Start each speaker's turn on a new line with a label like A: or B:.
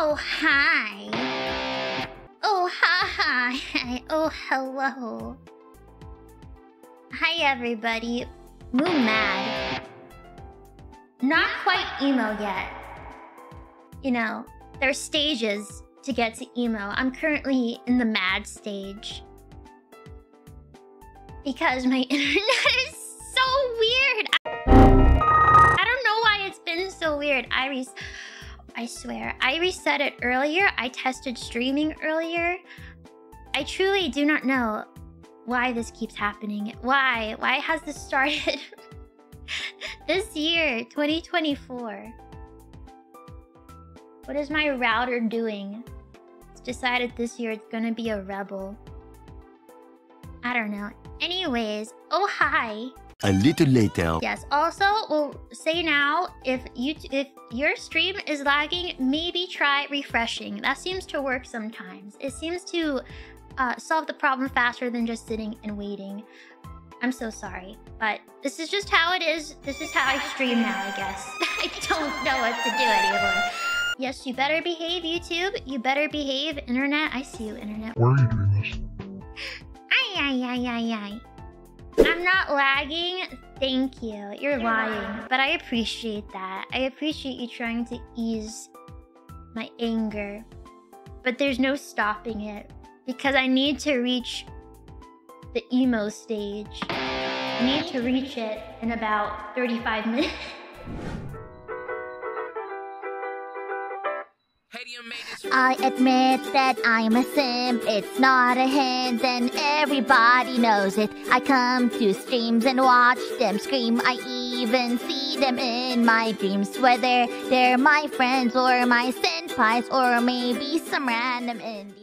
A: Oh, hi. Oh, hi. Oh, hello. Hi, everybody. Moo mad. Not quite emo yet. You know, there's stages to get to emo. I'm currently in the mad stage. Because my internet is so weird. I don't know why it's been so weird. Iris, I swear, I reset it earlier. I tested streaming earlier. I truly do not know why this keeps happening. Why? Why has this started this year, 2024? What is my router doing? It's decided this year it's gonna be a rebel. I don't know. Anyways, oh hi.
B: A little later.
A: Yes. Also, we'll say now if you if your stream is lagging, maybe try refreshing. That seems to work sometimes. It seems to uh, solve the problem faster than just sitting and waiting. I'm so sorry, but this is just how it is. This is how I stream now, I guess. I don't know what to do anymore. Yes, you better behave, YouTube. You better behave, Internet. I see you, Internet.
C: Why are you doing this?
A: Ay, ay, ay, ay, ay. I'm not lagging. Thank you. You're lying. But I appreciate that. I appreciate you trying to ease my anger. But there's no stopping it. Because I need to reach the emo stage. I need to reach it in about 35 minutes.
D: I admit that I'm a simp, it's not a hint, and everybody knows it. I come to streams and watch them scream, I even see them in my dreams, whether they're my friends or my senpais or maybe some random indies.